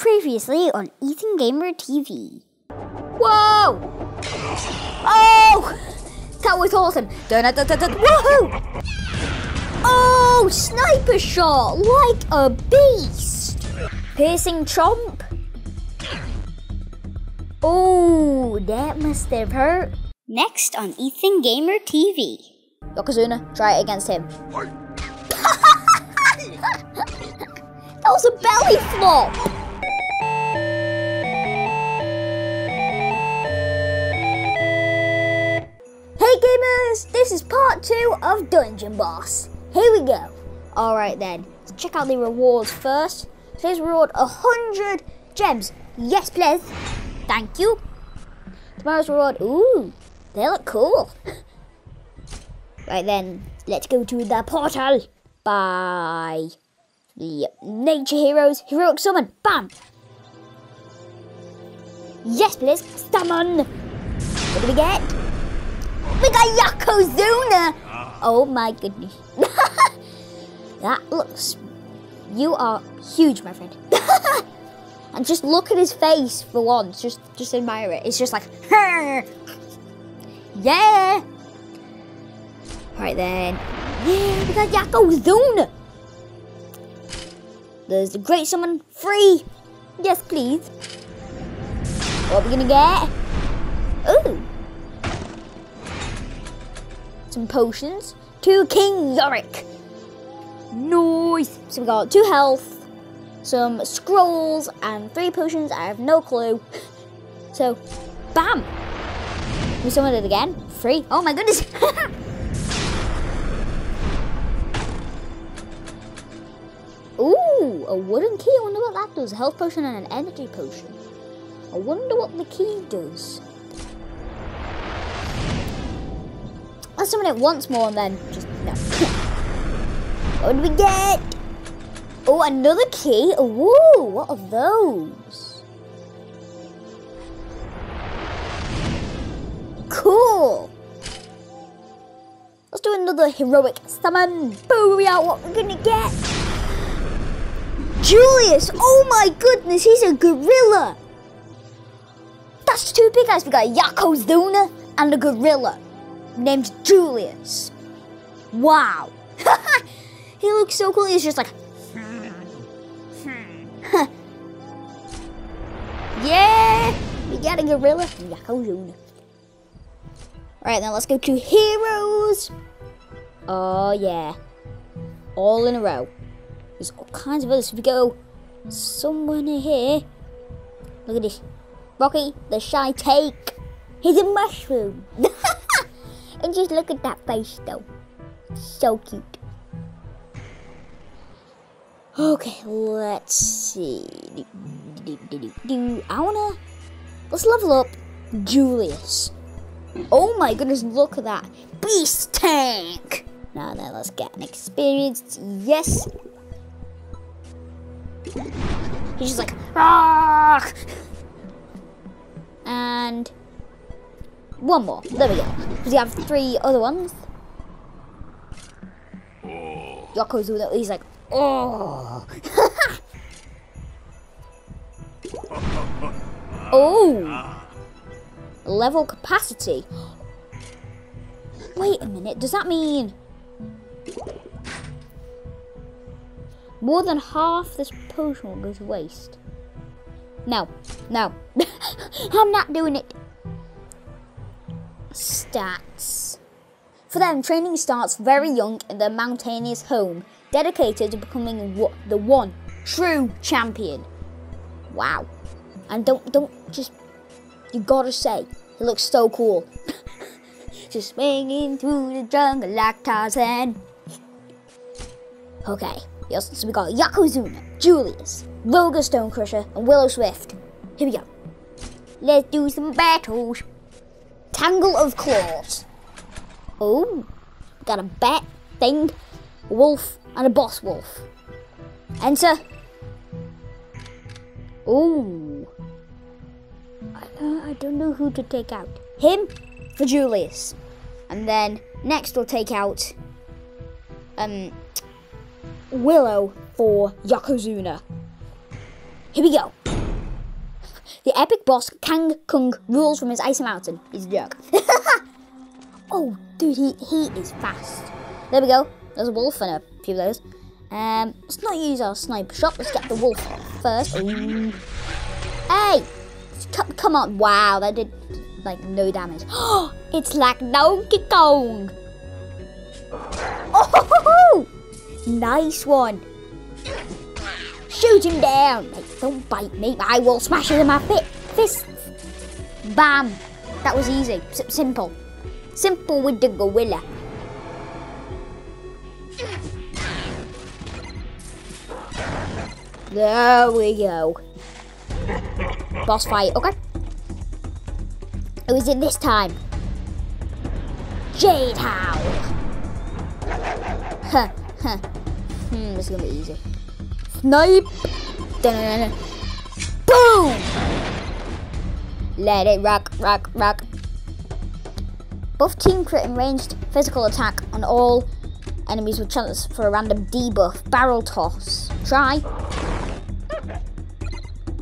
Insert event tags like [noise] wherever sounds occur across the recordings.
Previously on Ethan Gamer TV. Whoa! Oh! That was awesome! Dun, dun, dun, dun. Woohoo! Oh, sniper shot like a beast! Piercing chomp. Oh, that must have hurt. Next on Ethan Gamer TV. Yokozuna, try it against him. [laughs] that was a belly flop! Gamers, this is part two of Dungeon Boss. Here we go. Alright then, let's check out the rewards first. Today's reward 100 gems. Yes please. Thank you. Tomorrow's reward, ooh, they look cool. [laughs] right then, let's go to the portal. Bye. Yep, Nature Heroes, Heroic Summon, bam. Yes please, summon. What do we get? We got Yokozuna! Oh my goodness. [laughs] that looks. You are huge, my friend. [laughs] and just look at his face for once. Just just admire it. It's just like, [laughs] yeah. Right then. Yeah, we got Yokozuna. There's the Great Summon free. Yes, please. What are we gonna get? Ooh some potions to King Yorick. Nice. So we got two health, some scrolls, and three potions. I have no clue. [laughs] So, bam. We summon it again. Free. Oh my goodness. [laughs] Ooh, a wooden key. I wonder what that does. A health potion and an energy potion. I wonder what the key does. Summon it once more and then just no. what did we get? Oh, another key. Ooh, what are those? Cool. Let's do another heroic summon. Booyah, what we're gonna get? Julius! Oh my goodness, he's a gorilla! That's two big guys. We got Yokozuna and a gorilla named Julius. Wow. [laughs] he looks so cool. He's just like, [laughs] yeah, we got a gorilla. Yokozuna. Alright, now let's go to heroes. Oh, yeah. All in a row. There's all kinds of others. If We go somewhere someone here. Look at this. Rocky, the Shiitake. He's a mushroom. [laughs] And just look at that face though. So cute. Okay, let's see. I wanna. Let's level up Julius. Oh my goodness, look at that. Beast tank! Now then, let's get an experience. Yes. He's just like, ah! And one more. There we go. Because you have three other ones. Yokozuna, he's like, oh. [laughs] oh. Level capacity. Wait a minute, does that mean more than half this potion will go to waste? No, no. [laughs] I'm not doing it stats. For them, training starts very young in their mountainous home, dedicated to becoming the one true champion. Wow. And don't don't just you gotta say, he looks so cool. [laughs] just swinging through the jungle like Tarzan. Okay, yes, so we got Yokozuna, Julius, Roger Stonecrusher, and Willow Swift. Here we go. Let's do some battles. Tangle of Claws. Oh, got a bat thing, a wolf, and a boss wolf. Enter. Oh. I, I don't know who to take out. Him for Julius. And then next we'll take out um, Willow for Yokozuna. Here we go. The epic boss Kang Kung rules from his icy mountain. He's a jerk. [laughs] oh, dude, he, he is fast. There we go. There's a wolf and a few of those. Um, let's not use our sniper shot. Let's get the wolf first. Ooh. Hey! C come on. Wow, that did like no damage. [gasps] it's like Donkey Kong. [laughs] Oh, ho, ho, ho. nice one. Shoot him down. Hey, don't bite me. I will smash it in my fit fists. Bam. That was easy. S simple. Simple with the gorilla. There we go. Boss fight, okay. Who is it this time? Jade Howl. [laughs] Huh, huh. Hmm, this is gonna be easy. Snipe. -dun. Boom! Let it rock, rock, rock. Buff team crit and ranged physical attack on all enemies with chance for a random debuff. Barrel toss. Try.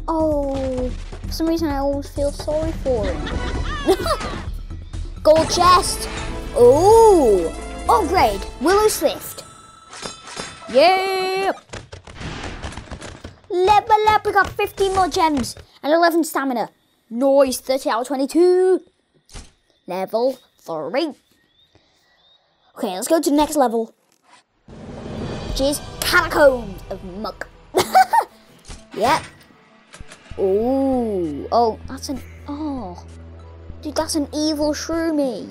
Oh, for some reason I always feel sorry for him. [laughs] Gold chest. Oh, upgrade. Willow Swift. Yep. Level up. We got 15 more gems and 11 stamina. Noise. 30 out of 22. Level 3. Okay, let's go to the next level. Which is Catacombs of Muck. [laughs] yep. Oh, oh, that's an, oh. Dude, that's an evil shroomy.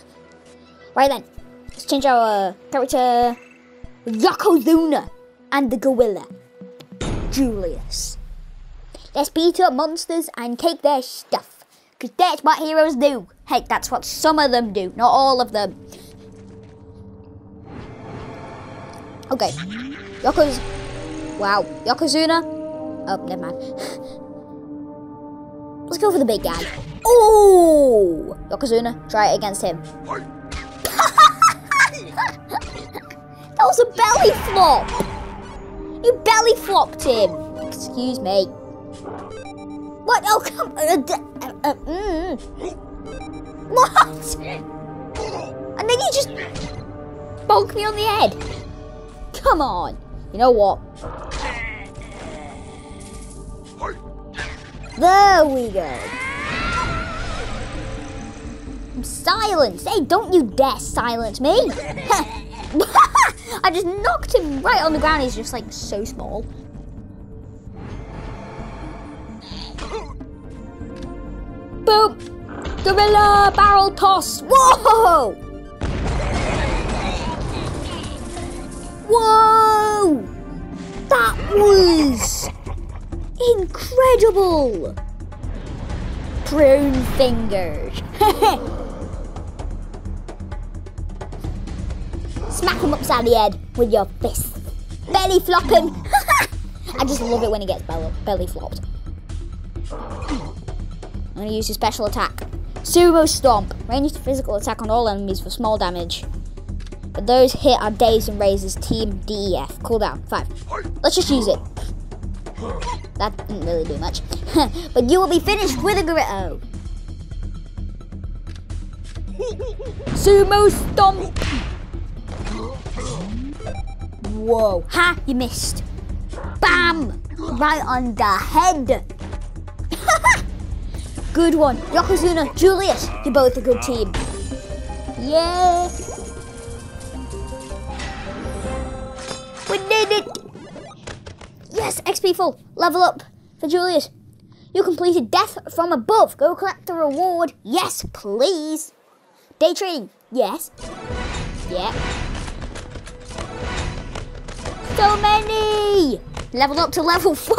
[laughs] right then, let's change our character. Yokozuna and the gorilla. Julius. Let's beat up monsters and take their stuff. Because that's what heroes do. Hey, that's what some of them do, not all of them. Okay. Yokoz... Wow. Yokozuna Oh, never mind. [laughs] Let's go for the big guy. Oh! Yokozuna, try it against him. [laughs] that was a belly flop! You belly flopped him! Excuse me. What? Oh, come on. Uh, uh, mm. What? And then you just bonk me on the head. Come on. You know what? There we go. Silence! Hey, don't you dare silence me! [laughs] I just knocked him right on the ground. He's just like so small. Boom! Gorilla barrel toss! Whoa! Whoa! That was Incredible! Prune fingers. [laughs] Smack him upside the head with your fist. Belly flopping. [laughs] I just love it when he gets belly, belly flopped. I'm going to use his special attack. Sumo Stomp. Ranged physical attack on all enemies for small damage. But those hit are dazed and raises Team DEF. Cooldown. Five. Let's just use it. That didn't really do much. [laughs] but you will be finished with a Gorilla. Oh. Sumo Stomp! Whoa. Ha! You missed. Bam! Right on the head. [laughs] good one. Yokozuna, Julius, you're both a good team. Yeah. We did it. Yes, XP full. Level up for Julius. You completed Death from Above. Go collect the reward. Yes, please. Day trading. Yes. Yeah. So many. Leveled up to level [laughs] 5.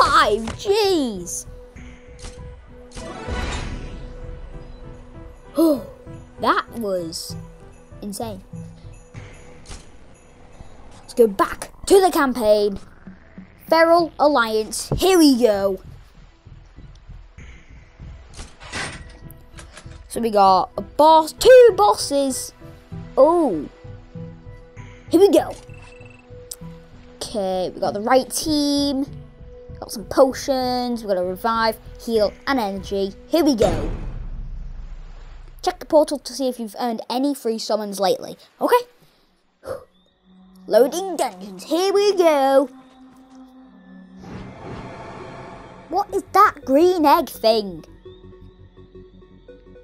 Jeez. [gasps] Oh, that was insane. Let's go back to the campaign. Feral Alliance. Here we go. So we got a boss, two bosses. Oh. Here we go. Okay, we got the right team. Got some potions. We've got a revive, heal, and energy. Here we go. Check the portal to see if you've earned any free summons lately. Okay? [sighs] Loading dungeons. Here we go. What is that green egg thing?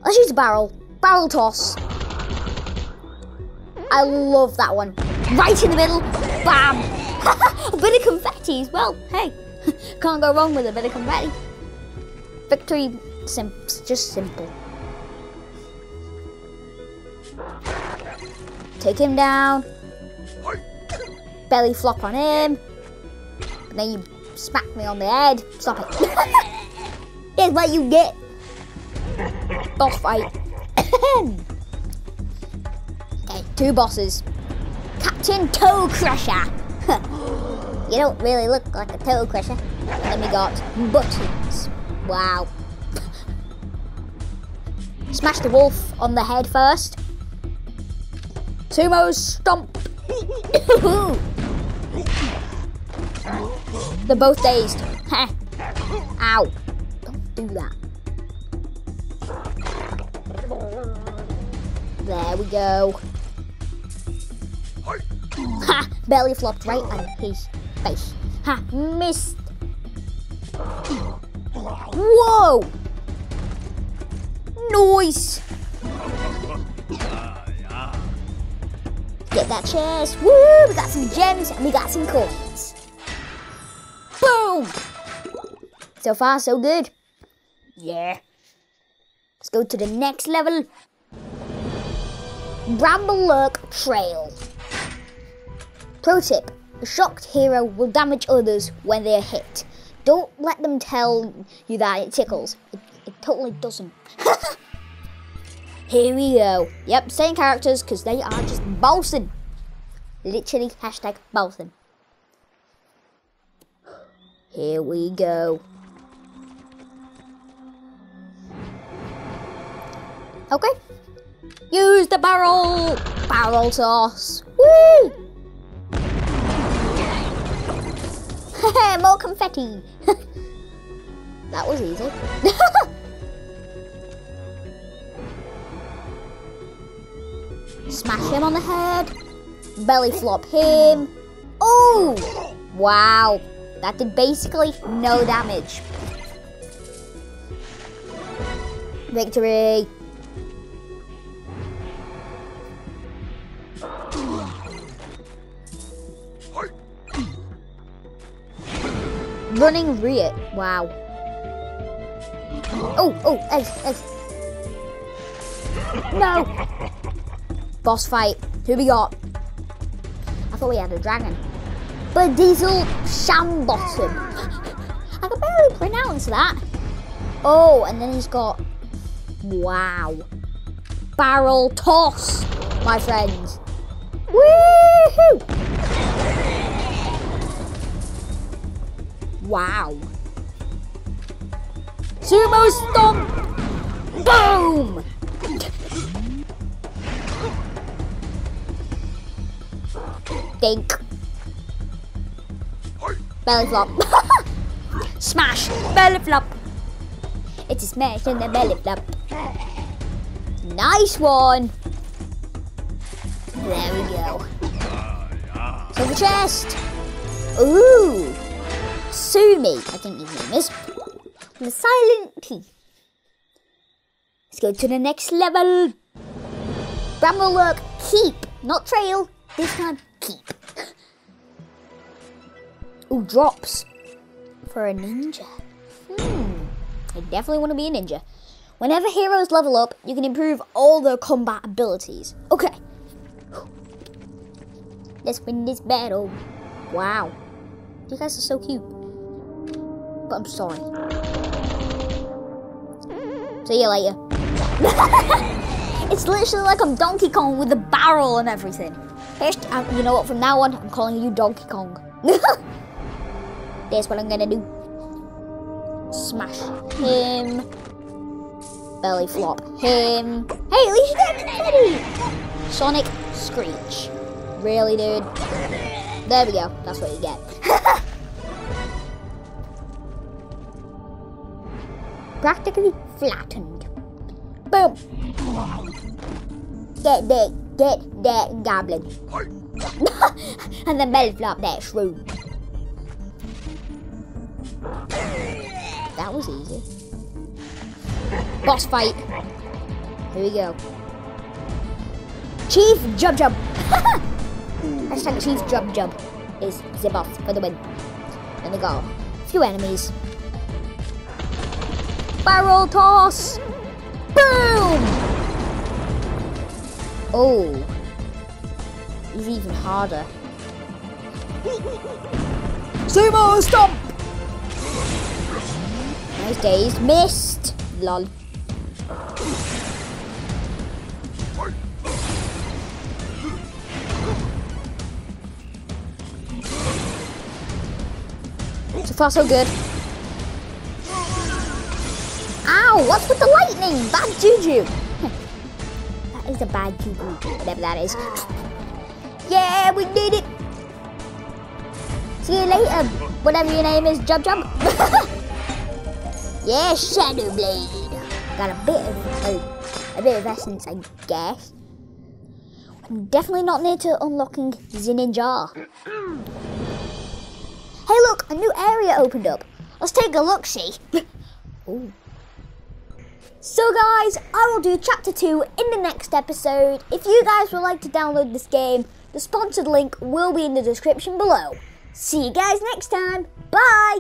Let's use a barrel. Barrel toss. I love that one. Right in the middle. Bam. A bit of confetti as well. Hey, [laughs] can't go wrong with a bit of confetti. Victory, just simple. Take him down. Belly flop on him. And then you smack me on the head. Stop it. [laughs] Here's what you get. Boss fight. [coughs] okay, two bosses. Captain Toe Crusher. [laughs] you don't really look like a toe crusher. And then we got buttons. Wow. [laughs] Smash the wolf on the head first. Sumo stomp. [laughs] They're both dazed. Ow. Don't do that. There we go. Belly flopped right on his face. Ha! Missed. Whoa! Nice! Get that chest. Woo! We got some gems and we got some coins. Boom! So far, so good. Yeah. Let's go to the next level. Bramble Lurk Trail. Pro tip, a shocked hero will damage others when they are hit. Don't let them tell you that it tickles. It, it totally doesn't. [laughs] Here we go. Yep, same characters because they are just bouncing. Literally, hashtag bouncing. Here we go. Okay. Use the barrel! Barrel toss. Woo! More confetti. [laughs] that was easy. [laughs] Smash him on the head. Belly flop him. Oh! Wow. That did basically no damage. Victory. Running Riot. Wow. Oh, oh. No! Boss fight. Who we got? I thought we had a dragon. But Diesel Shambottom. I can barely pronounce that. Oh, and then he's got... Wow. Barrel toss, my friends. Woohoo! Wow. Sumo stomp! Boom! Dink. Belly flop. [laughs] smash! Belly flop! It's a smash in the belly flop. Nice one! There we go. Silver chest! Ooh! Sumi, I think his name is. The Silent Teeth. Let's go to the next level. Bramble Lurk, keep, not trail. This time, keep. Ooh, drops for a ninja. Hmm, I definitely want to be a ninja. Whenever heroes level up, you can improve all their combat abilities. Okay. Let's win this battle. Wow. You guys are so cute. But I'm sorry. See you later. [laughs] it's literally like I'm Donkey Kong with a barrel and everything. Um, you know what? From now on, I'm calling you Donkey Kong. [laughs] That's what I'm gonna do. Smash him. Belly flop him. Hey, at least you got! Sonic Screech. Really, dude? There we go. That's what you get. [laughs] practically flattened. Boom! Get that, get that goblin. [laughs] and then belly flop that shrew. That was easy. Boss fight. Here we go. Chief Jub Jub. [laughs] Hashtag Chief Jub Jub is the boss for the win. And we got a few enemies. Barrel toss. Boom! Oh. He's even harder. Sumo stomp! Nice days. Missed. Lol. So far, so good. Ow! What's with the lightning? Bad juju. [laughs] that is a bad juju. Whatever that is. [gasps] Yeah, we did it. See you later. Whatever your name is, Jub Jub. [laughs] yeah, Shadow Blade. Got a bit of a, a bit of essence, I guess. I'm definitely not near to unlocking Zinninja. Hey look, a new area opened up. Let's take a look, see. [laughs] Ooh. So guys, I will do chapter 2 in the next episode. If you guys would like to download this game, the sponsored link will be in the description below. See you guys next time. Bye!